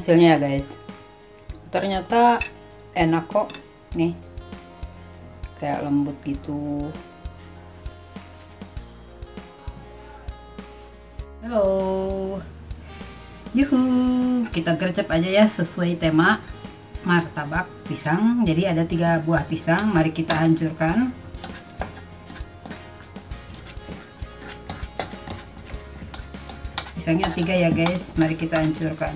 hasilnya ya guys. Ternyata enak kok nih. Kayak lembut gitu. Halo. Yuhu. Kita gercep aja ya sesuai tema. Martabak pisang. Jadi ada tiga buah pisang. Mari kita hancurkan pisangnya tiga ya guys. Mari kita hancurkan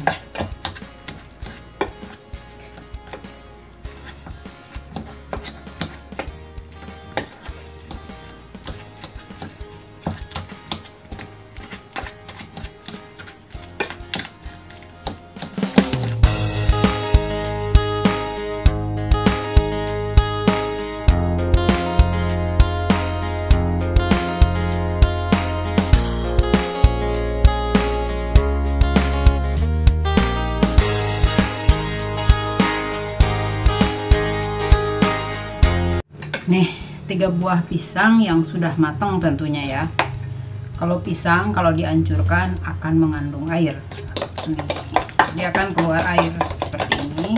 nih tiga buah pisang yang sudah matang tentunya ya. Kalau pisang kalau dihancurkan akan mengandung air. Nih, dia akan keluar air seperti ini.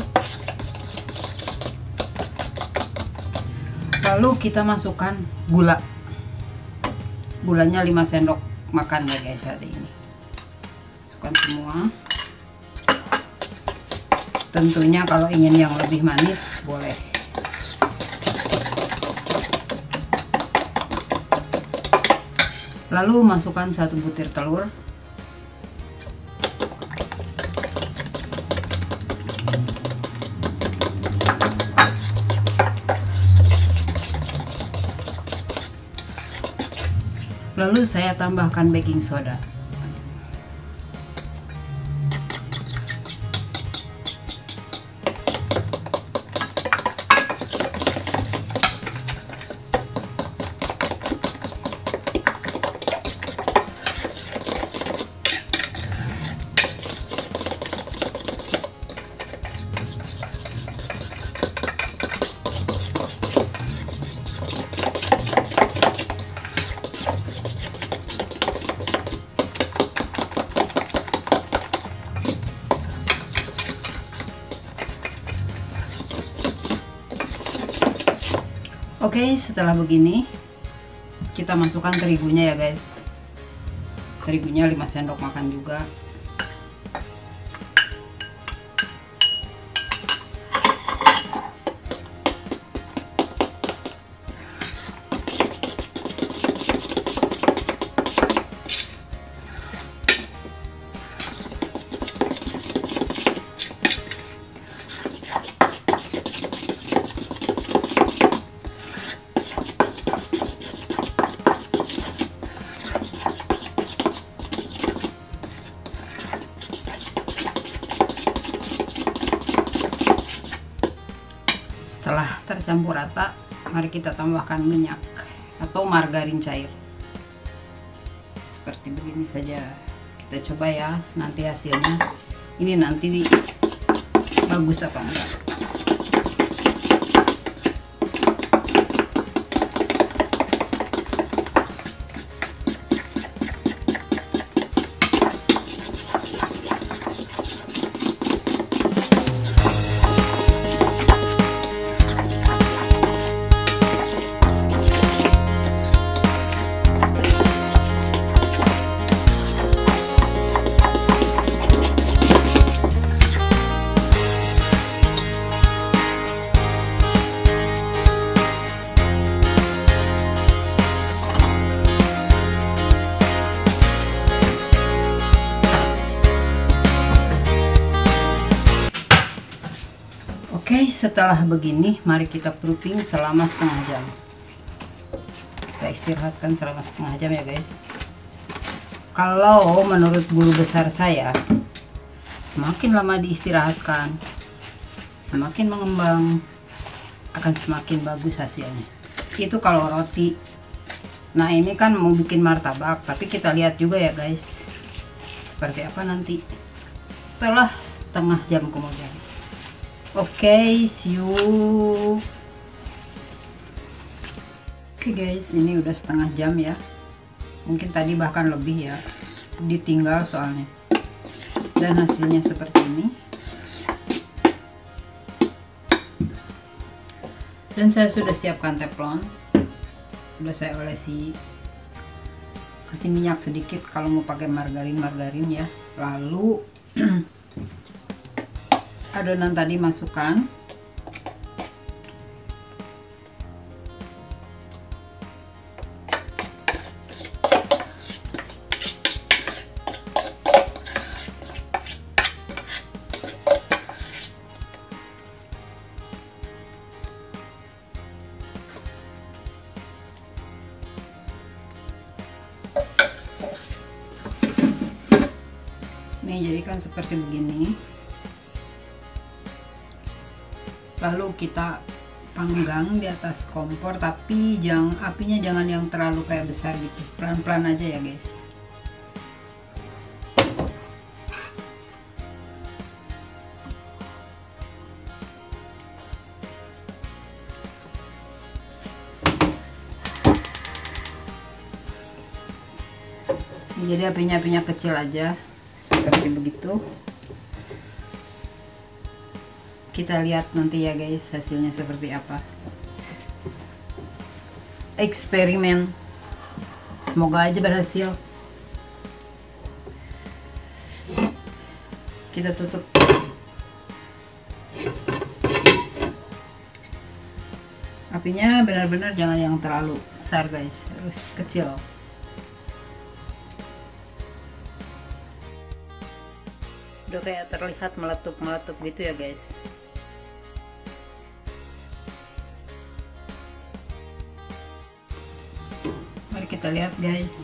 Lalu kita masukkan gula. Gulanya 5 sendok makan ya guys hari ini. Masukkan semua. Tentunya kalau ingin yang lebih manis boleh lalu masukkan satu butir telur. Lalu saya tambahkan baking soda Oke, setelah begini kita masukkan terigunya ya, guys. Terigunya 5 sendok makan juga. Setelah tercampur rata, mari kita tambahkan minyak atau margarin cair. Seperti begini saja. Kita coba ya nanti hasilnya. Ini nanti bagus apa enggak. Oke, setelah begini, mari kita proofing selama setengah jam. Kita istirahatkan selama setengah jam ya guys. Kalau menurut guru besar saya, semakin lama diistirahatkan, semakin mengembang, akan semakin bagus hasilnya. Itu kalau roti. Nah ini kan mau bikin martabak, tapi kita lihat juga ya guys, seperti apa nanti setelah setengah jam kemudian okay see you. Oke okay guys ini udah setengah jam ya. Mungkin tadi bahkan lebih ya ditinggal soalnya. Dan hasilnya seperti ini. Dan saya sudah siapkan teflon. Udah saya olesi. Kasih minyak sedikit kalau mau pakai margarin margarin ya. Lalu adonan tadi masukkan. Nih jadikan seperti begini lalu kita panggang di atas kompor tapi jangan apinya jangan yang terlalu kayak besar gitu. Pelan-pelan aja ya guys. Jadi apinya apinya kecil aja seperti begitu kita lihat nanti ya guys hasilnya seperti apa. Eksperimen. Semoga aja berhasil. Kita tutup. Apinya benar-benar jangan yang terlalu besar guys. Harus kecil. Udah kayak terlihat meletup-meletup gitu ya guys kita lihat guys.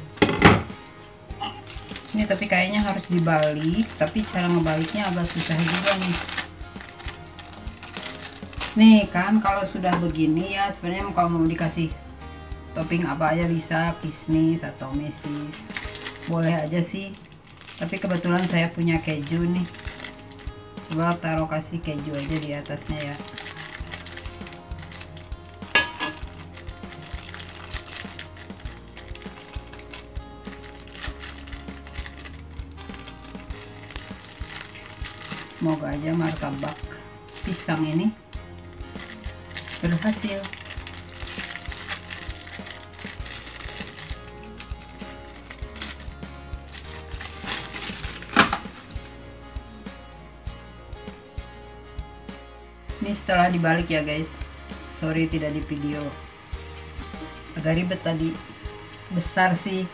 Ini tapi kayaknya harus dibalik tapi cara ngebaliknya agak susah juga nih. Nih kan kalau sudah begini ya sebenarnya kalau mau dikasih topping apa aja bisa kismis atau mesis. Boleh aja sih tapi kebetulan saya punya keju nih. Coba taruh kasih keju aja di atasnya ya semoga aja martabak pisang ini berhasil. Ini setelah dibalik ya guys. Sorry tidak di video. Agak ribet tadi. Besar sih.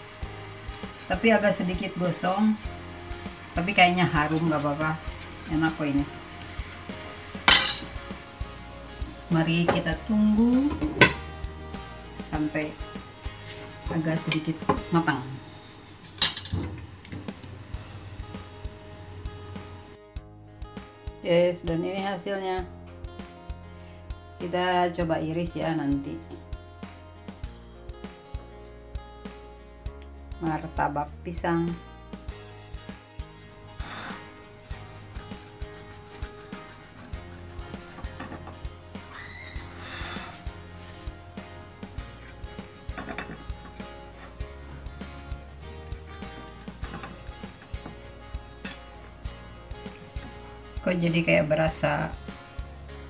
Tapi agak sedikit gosong. Tapi kayaknya harum gak apa-apa enak kok ini mari kita tunggu sampai agak sedikit matang. Yes dan ini hasilnya. Kita coba iris ya nanti. Martabak pisang kok jadi kayak berasa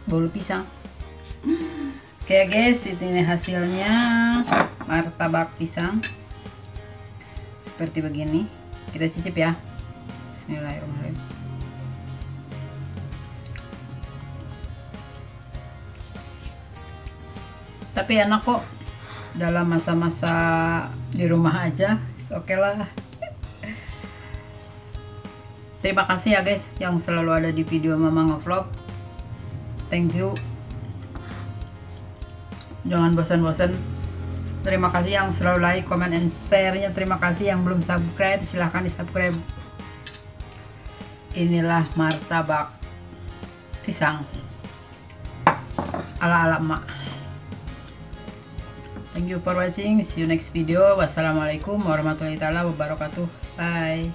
bolu pisang Oke guys, ini hasilnya martabak pisang seperti begini. Kita cicip ya. Bismillahirrahmanirrahim. Tapi enak kok dalam masa-masa di rumah aja. Oke lah. Terima kasih ya guys yang selalu ada di video Mama Ngevlog. Thank you. Jangan bosan-bosan. Terima kasih yang selalu like, comment, and share-nya. Terima kasih yang belum subscribe silahkan di subscribe inilah martabak pisang. Ala-ala emak thank you for watching. See you next video. Wassalamualaikum warahmatullahi wabarakatuh. Bye